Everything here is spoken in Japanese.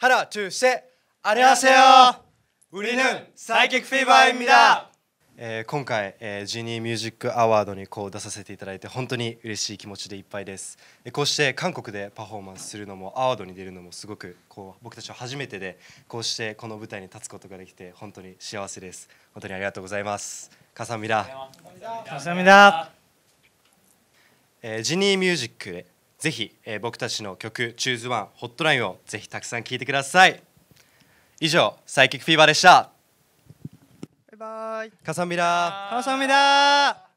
하나 둘셋 안녕하세요 우리는 사이킥 피버입니다 えー今回、えージニーミュージックアワードにこう出させていただいて本当に嬉しい気持ちでいっぱいです、えーこうして韓国でパフォーマンスするのもアワードに出るのもすごくこう僕たちは初めてでこうしてこの舞台に立つことができて本当に幸せです本当にありがとうございますカサミラ 감사합니다. えージニーミュージックで ぜひ、えー、僕たちの曲「Choose One」「ホットライン」をぜひたくさん聴いてください。以上サイキックフィーバーでした。バイバイ。カサミラ。ーカサミラ。ー